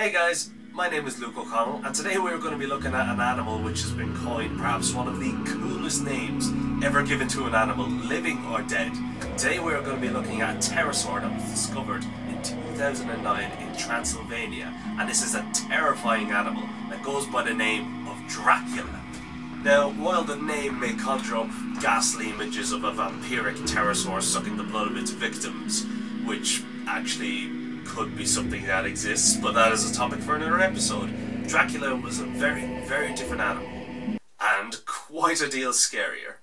Hey guys, my name is Luke O'Connell, and today we're going to be looking at an animal which has been coined perhaps one of the coolest names ever given to an animal, living or dead. Today we're going to be looking at a pterosaur that was discovered in 2009 in Transylvania, and this is a terrifying animal that goes by the name of Dracula. Now, while the name may conjure up ghastly images of a vampiric pterosaur sucking the blood of its victims, which actually could be something that exists, but that is a topic for another episode. Dracula was a very, very different animal, and quite a deal scarier.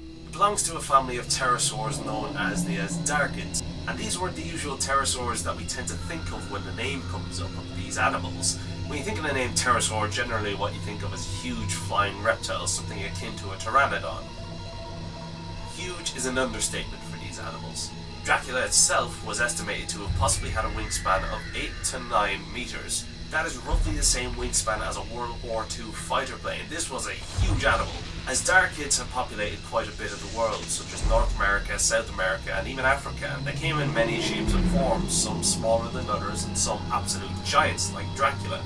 It belongs to a family of pterosaurs known as the Azhdarchids, and these weren't the usual pterosaurs that we tend to think of when the name comes up of these animals. When you think of the name pterosaur, generally what you think of is huge flying reptiles, something akin to a pteranodon. Huge is an understatement for these animals. Dracula itself was estimated to have possibly had a wingspan of 8 to 9 meters. That is roughly the same wingspan as a World War II fighter plane. This was a huge animal. Azhdarchids have populated quite a bit of the world, such as North America, South America, and even Africa, they came in many shapes and forms, some smaller than others, and some absolute giants like Dracula.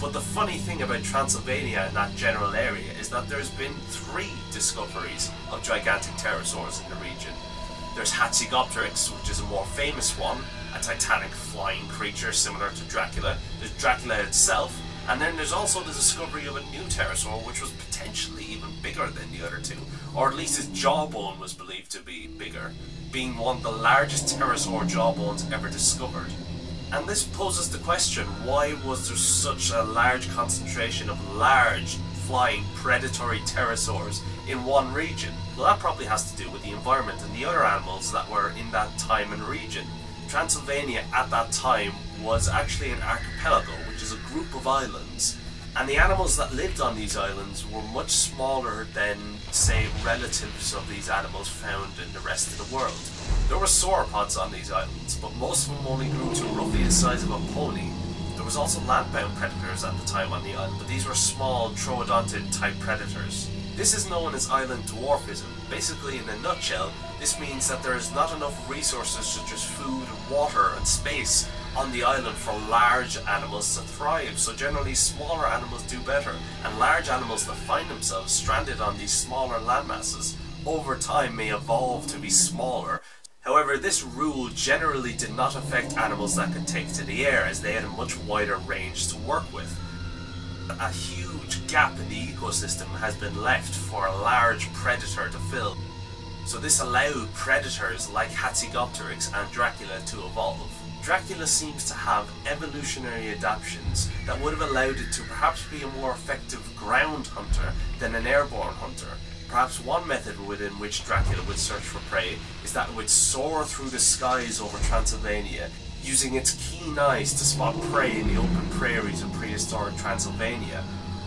But the funny thing about Transylvania and that general area is that there's been three discoveries of gigantic pterosaurs in the region. There's Hatzegopteryx, which is a more famous one, a titanic flying creature similar to Dracula. There's Dracula itself, and then there's also the discovery of a new pterosaur, which was potentially even bigger than the other two, or at least its jawbone was believed to be bigger, being one of the largest pterosaur jawbones ever discovered. And this poses the question, why was there such a large concentration of large, flying, predatory pterosaurs in one region? Well, that probably has to do with the environment and the other animals that were in that time and region. Transylvania at that time was actually an archipelago, which is a group of islands, and the animals that lived on these islands were much smaller than, say, relatives of these animals found in the rest of the world. There were sauropods on these islands, but most of them only grew to roughly the size of a pony. There was also land-bound predators at the time on the island, but these were small, troodontid type predators. This is known as island dwarfism. Basically, in a nutshell, this means that there is not enough resources such as food, water, and space on the island for large animals to thrive. So generally, smaller animals do better, and large animals that find themselves stranded on these smaller landmasses over time may evolve to be smaller. However, this rule generally did not affect animals that could take to the air, as they had a much wider range to work with a huge gap in the ecosystem has been left for a large predator to fill. So this allowed predators like Hatzegopteryx and Dracula to evolve. Dracula seems to have evolutionary adaptations that would have allowed it to perhaps be a more effective ground hunter than an airborne hunter. Perhaps one method within which Dracula would search for prey is that it would soar through the skies over Transylvania using its keen eyes to spot prey in the open prairies of prehistoric Transylvania.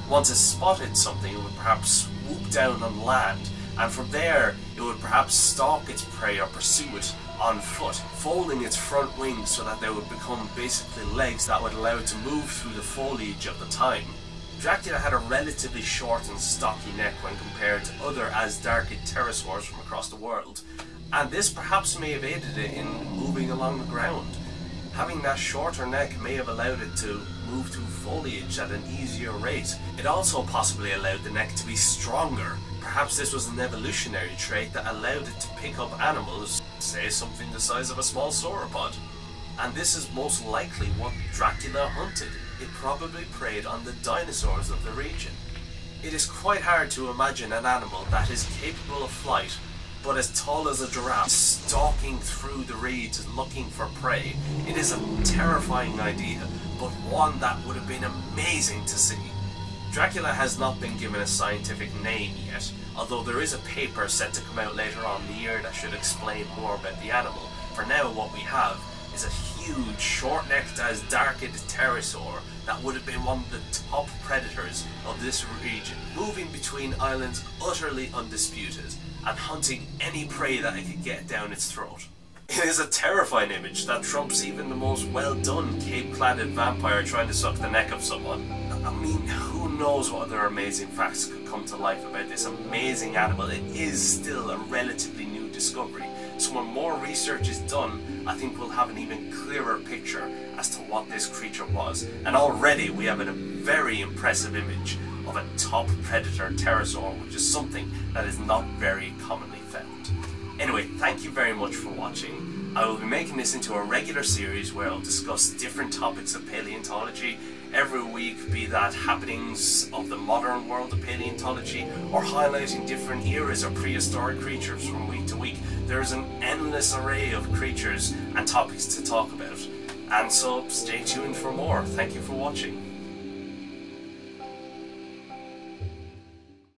Once it spotted something, it would perhaps swoop down on land, and from there it would perhaps stalk its prey or pursue it on foot, folding its front wings so that they would become basically legs that would allow it to move through the foliage of the time. Dracula had a relatively short and stocky neck when compared to other as Azhdarchid pterosaurs from across the world, and this perhaps may have aided it in moving along the ground. Having that shorter neck may have allowed it to move through foliage at an easier rate. It also possibly allowed the neck to be stronger. Perhaps this was an evolutionary trait that allowed it to pick up animals, say something the size of a small sauropod. And this is most likely what Dracula hunted. It probably preyed on the dinosaurs of the region. It is quite hard to imagine an animal that is capable of flight but as tall as a giraffe, stalking through the reeds looking for prey. It is a terrifying idea, but one that would have been amazing to see. Dracula has not been given a scientific name yet, although there is a paper set to come out later on in the year that should explain more about the animal. For now, what we have is a huge, short-necked as Azhdarchid pterosaur that would have been one of the top predators of this region, moving between islands utterly undisputed and hunting any prey that it could get down its throat. It is a terrifying image that trumps even the most well-done cape-cladded vampire trying to suck the neck of someone. I mean, who knows what other amazing facts could come to life about this amazing animal. It is still a relatively new discovery, So when more research is done, I think we'll have an even clearer picture as to what this creature was. And already we have a very impressive image of a top predator pterosaur, which is something that is not very commonly found. Anyway, thank you very much for watching. I will be making this into a regular series where I'll discuss different topics of paleontology every week, be that happenings of the modern world of paleontology or highlighting different eras or prehistoric creatures from week to week. There is an endless array of creatures and topics to talk about. And so stay tuned for more. Thank you for watching.